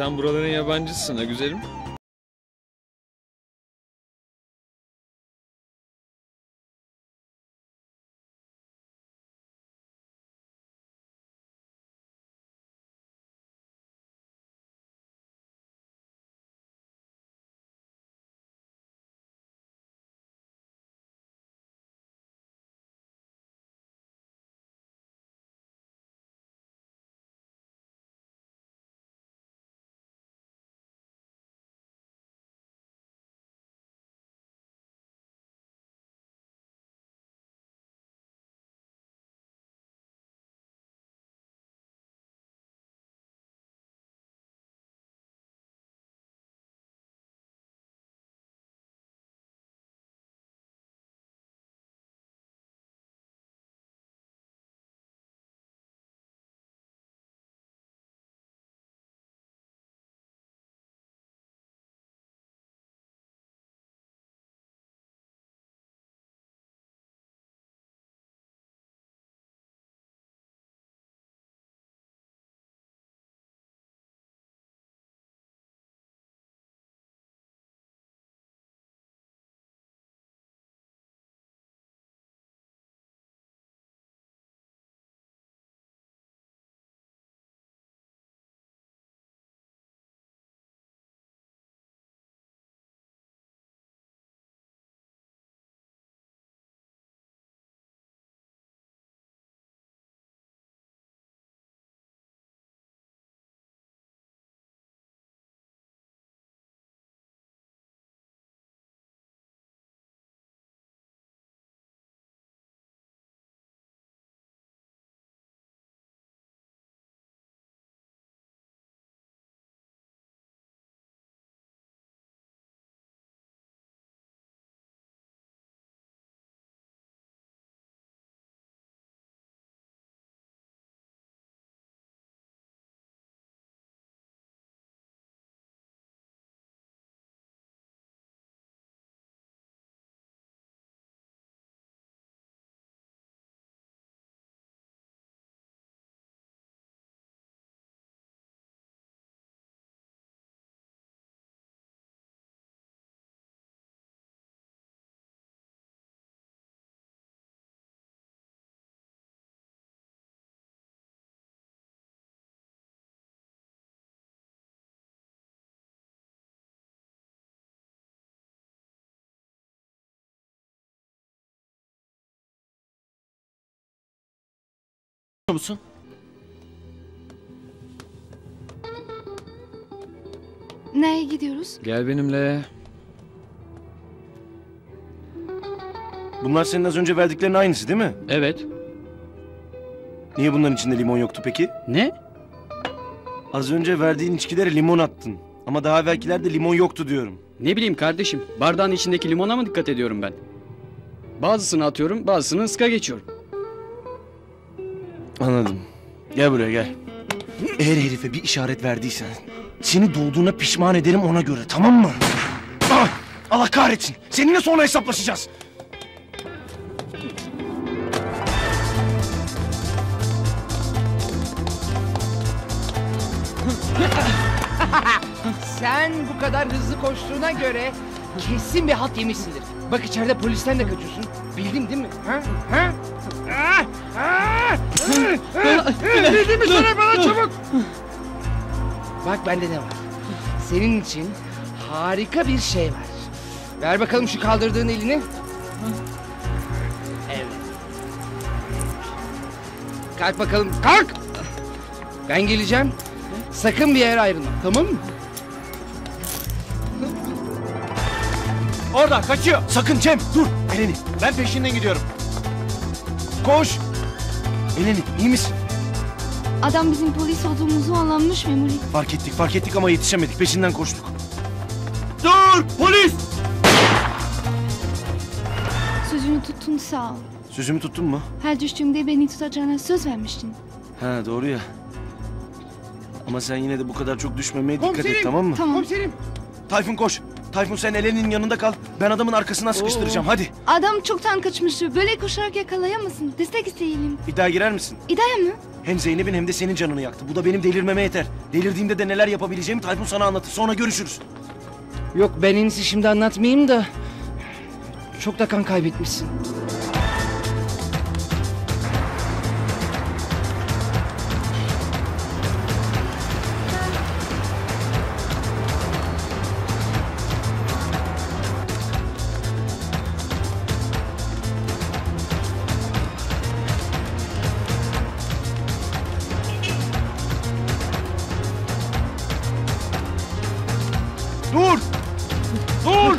Sen buraların yabancısın ha güzelim. Musun? Nereye gidiyoruz? Gel benimle. Bunlar senin az önce verdiklerinin aynısı değil mi? Evet. Niye bunların içinde limon yoktu peki? Ne? Az önce verdiğin içkilere limon attın. Ama daha evvelkilerde limon yoktu diyorum. Ne bileyim kardeşim. Bardağın içindeki limona mı dikkat ediyorum ben? Bazısını atıyorum, bazısını ıska geçiyorum. Anladım. Gel buraya gel. Eğer herife bir işaret verdiysen seni doğduğuna pişman ederim ona göre tamam mı? Ah, Allah kahretsin. Seninle sonra hesaplaşacağız. Sen bu kadar hızlı koştuğuna göre kesin bir halt yemişsindir. Bak içeride polisten de kaçıyorsun. Bildin değil mi? Ha? Ha? Ah! Ah! Bildin mi sana bana çabuk. Bak bende ne var? Senin için harika bir şey var. Ver bakalım şu kaldırdığın elini. Evet. Kalk bakalım. Kalk. Ben geleceğim. Sakın bir yere ayrılma. Tamam mı? Orada kaçıyor. Sakın Cem dur. Eleni. Ben peşinden gidiyorum. Koş. Eleni iyi misin? Adam bizim polis olduğumuzu anlamış Memoli. Fark ettik fark ettik ama yetişemedik. Peşinden koştuk. Dur! Polis! Sözünü tuttun sağ ol. Sözümü tuttun mu? Her düştüğümde beni tutacağına söz vermiştin. Ha doğru ya. Ama sen yine de bu kadar çok düşmemeye dikkat et tamam mı? Tamam. Komiserim. Tayfun koş. Tayfun sen Eleni'nin yanında kal. Ben adamın arkasından sıkıştıracağım. Hadi. Adam çoktan kaçmıştı. Böyle koşarak yakalayamazsın. Destek isteyelim. İddia girer misin? İdaya mı? Hem Zeynep'in hem de senin canını yaktı. Bu da benim delirmeme yeter. Delirdiğimde de neler yapabileceğimi Tayfun sana anlatır. Sonra görüşürüz. Yok ben en iyisi şimdi anlatmayayım da. Çok da kan kaybetmişsin. Dur! Dur!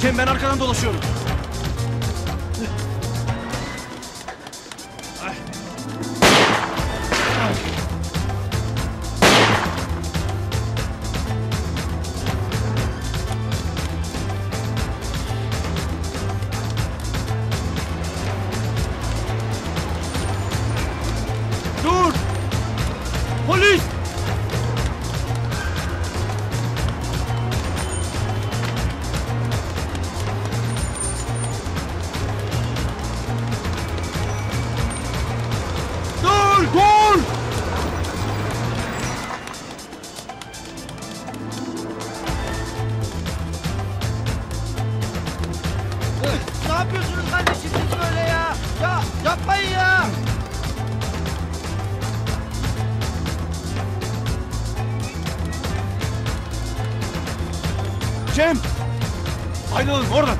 Cem ben arkadan dolaşıyorum. Cem! Ayrılın oradan.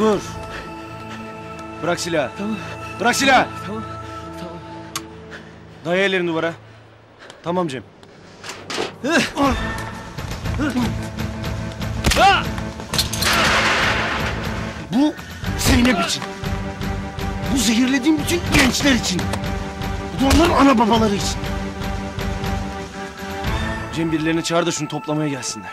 Dur. Bırak silahı. Tamam. Bırak silahı. Tamam. Tamam. Daya ellerini duvara. Tamam Cem. Bu Zeynep için. Bu zehirlediğim bütün gençler için. Bu da onların ana babaları için. Cem birilerini çağır da şunu toplamaya gelsinler.